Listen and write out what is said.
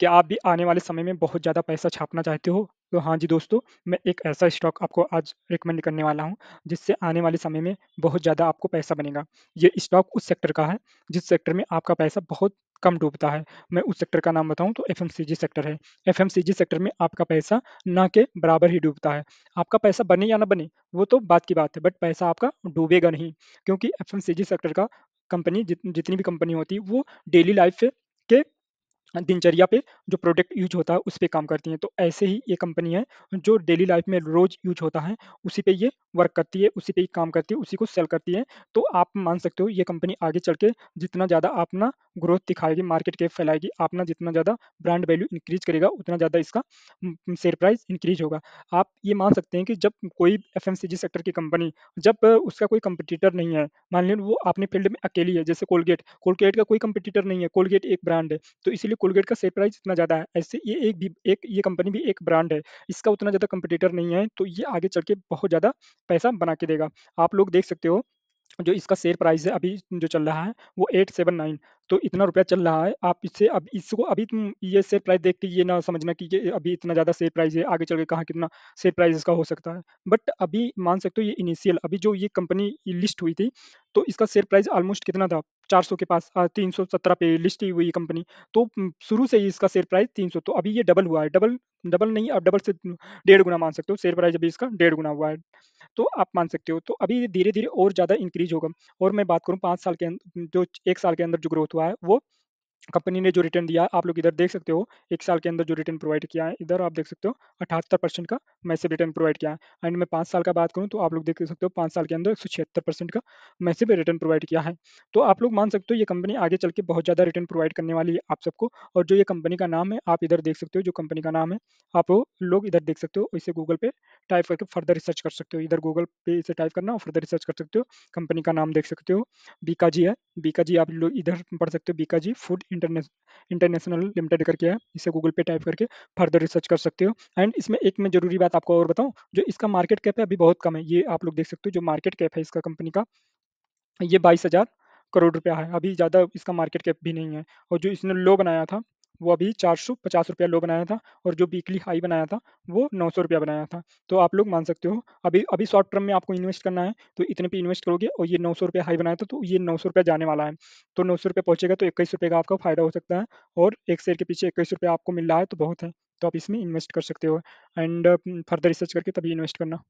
क्या आप भी आने वाले समय में बहुत ज़्यादा पैसा छापना चाहते हो? तो हाँ जी दोस्तों, मैं एक ऐसा स्टॉक आपको आज रिकमेंड करने वाला हूँ, जिससे आने वाले समय में बहुत ज़्यादा आपको पैसा बनेगा। ये स्टॉक उस सेक्टर का है, जिस सेक्टर में आपका पैसा बहुत कम डूबता है। मैं उस सेक्टर का नाम बताऊँ तो एफएमसीजी सेक्टर है। एफएमसीजी सेक्टर में आपका पैसा ना के बराबर ही डूबता है। आपका पैसा बने या ना बने, वो तो बात की बात है, बट पैसा आपका डूबेगा नहीं, क्योंकि एफएमसीजी सेक्टर का कंपनी जित जितनी भी कंपनी होती है, वो डेली लाइफ़ के दिनचर्या पे जो प्रोडक्ट यूज़ होता है, उस पर काम करती हैं। तो ऐसे ही ये कंपनी है, जो डेली लाइफ़ में रोज़ यूज़ होता है, उसी पे ये वर्क करती है, उसी पे ही काम करती है, उसी को सेल करती है। तो आप मान सकते हो ये कंपनी आगे चल के जितना ज़्यादा अपना ग्रोथ दिखाएगी, मार्केट के फैलाएगी, अपना जितना ज़्यादा ब्रांड वैल्यू इंक्रीज़ करेगा, उतना ज़्यादा इसका शेयर प्राइस इंक्रीज़ होगा। आप ये मान सकते हैं कि जब कोई एफएमसीजी सेक्टर की कंपनी जब उसका कोई कॉम्पिटिटर नहीं है, मान लीजिए वो अपने फ़ील्ड में अकेली है, जैसे कोलगेट, कोलगेट का कोई कॉम्पिटिटर नहीं है, कोलगेट एक ब्रांड है, तो इसीलिए कोलगेट का शेयर प्राइस इतना ज़्यादा है। ऐसे ये एक भी एक ये कंपनी भी एक ब्रांड है, इसका उतना ज़्यादा कॉम्पिटिटर नहीं है, तो ये आगे चल के बहुत ज़्यादा पैसा बना के देगा। आप लोग देख सकते हो, जो इसका शेयर प्राइस है अभी जो चल रहा है, वो 879 तो इतना रुपया चल रहा है, आप इससे अब इसको अभी ये शेयर प्राइस देख के ये ना समझना कि ये अभी इतना ज़्यादा शेयर प्राइस है, आगे चल के कहाँ कितना शेयर प्राइस इसका हो सकता है। बट अभी मान सकते हो ये इनिशियल अभी जो ये कंपनी लिस्ट हुई थी, तो इसका शेयर प्राइस ऑलमोस्ट कितना था? 400 के पास अ, 317 पे लिस्ट ही हुई कंपनी। तो शुरू से ही इसका शेयर प्राइस 300 तो अभी ये डबल हुआ है, डबल डबल नहीं अब डबल से डेढ़ गुना मान सकते हो, शेयर प्राइस अभी इसका डेढ़ गुना हुआ है। तो आप मान सकते हो, तो अभी धीरे-धीरे और ज़्यादा इंक्रीज़ होगा। और मैं बात करूँ पाँच साल के जो एक साल के अंदर जो ग्रोथ हुआ है, वो कंपनी ने जो रिटर्न दिया आप लोग इधर देख सकते हो, एक साल के अंदर जो रिटर्न प्रोवाइड किया है, इधर आप देख सकते हो 78% का मैसिव रिटर्न प्रोवाइड किया है एंड मैं पाँच साल का बात करूँ, तो आप लोग देख सकते हो पाँच साल के अंदर 176% का मैसिव रिटर्न प्रोवाइड किया है। तो आप लोग मान सकते हो ये कंपनी आगे चल के बहुत ज़्यादा रिटर्न प्रोवाइड करने वाली है आप सबको और जो ये कंपनी का नाम है, आप इधर देख सकते हो जो कंपनी का नाम है, आप लोग इधर देख सकते हो, इसे गूगल पे टाइप करके फर्दर रिसर्च कर सकते हो। इधर गूगल पे इसे टाइप करना और फर्दर रिसर्च कर सकते हो। कंपनी का नाम देख सकते हो, बीकाजी है, बीकाजी आप लोग इधर पढ़ सकते हो, Bikaji food international international limited करके है, इसे गूगल पे टाइप करके फर्दर रिसर्च कर सकते हो। एंड इसमें एक मैं ज़रूरी बात आपको और बताऊँ, जो इसका मार्केट कैप है अभी बहुत कम है, ये आप लोग देख सकते हो जो मार्केट कैप है इसका कंपनी का, ये बाईस करोड़ रुपया है, अभी ज़्यादा इसका मार्केट कैप भी नहीं है। और जो इसने लो बनाया था, वो अभी 450 रुपया लो बनाया था और जो वीकली हाई बनाया था, वो 900 रुपया बनाया था। तो आप लोग मान सकते हो, अभी अभी शॉर्ट टर्म में आपको इन्वेस्ट करना है, तो इतने पे इन्वेस्ट करोगे और ये 900 रुपया हाई बनाया था, तो ये 900 रुपया जाने वाला है। तो 900 रुपया पहुँचेगा तो 21 रुपये का आपका फ़ायदा हो सकता है और एक शेयर के पीछे 21 रुपया आपको मिल रहा है, तो बहुत है। तो आप इसमें इन्वेस्ट कर सकते हो एंड फर्दर रिसर्च करके तभी इन्वेस्ट करना।